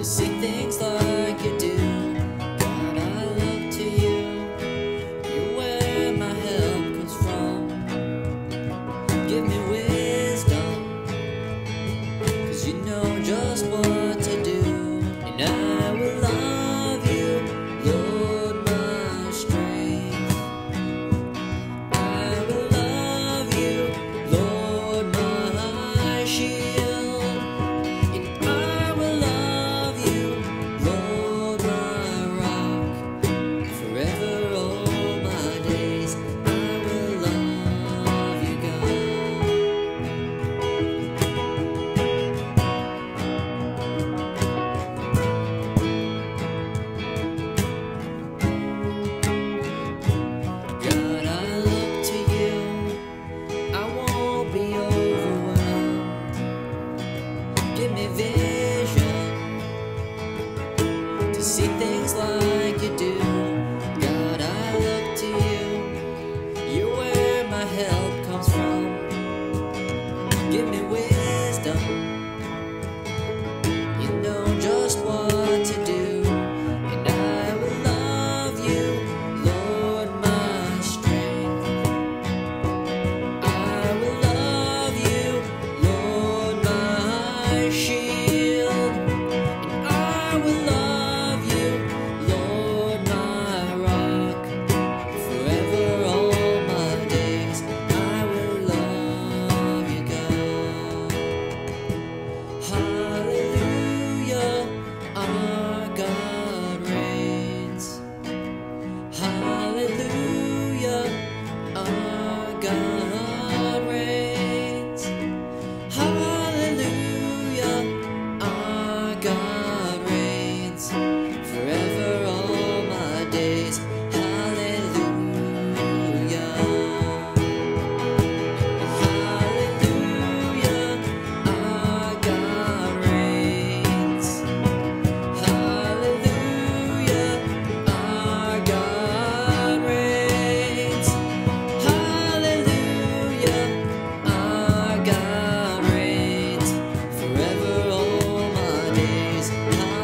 to see things give me vision to see things like you do. God, I look to you. You're where my help comes from. Give me wisdom. last time.